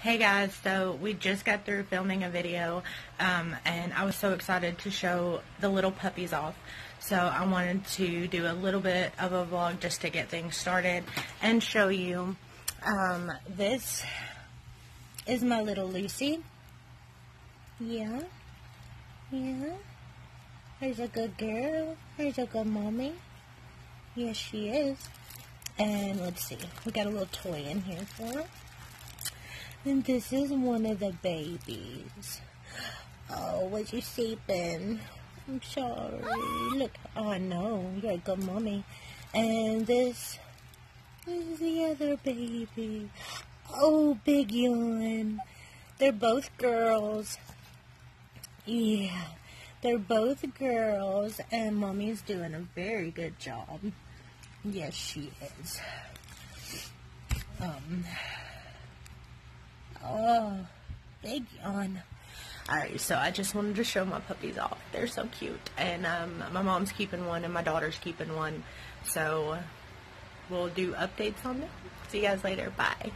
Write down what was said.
Hey guys, so we just got through filming a video um, and I was so excited to show the little puppies off. So I wanted to do a little bit of a vlog just to get things started and show you. Um, this is my little Lucy. Yeah, yeah. There's a good girl. There's a good mommy. Yes, she is. And let's see, we got a little toy in here for her. And this is one of the babies. Oh, was you sleeping? I'm sorry. Look, oh no, you're a good mommy. And this is the other baby. Oh, big yawn. They're both girls. Yeah, they're both girls, and mommy's doing a very good job. Yes, she is. Um, Oh, big yawn. Alright, so I just wanted to show my puppies off. They're so cute. And um, my mom's keeping one and my daughter's keeping one. So we'll do updates on them. See you guys later. Bye.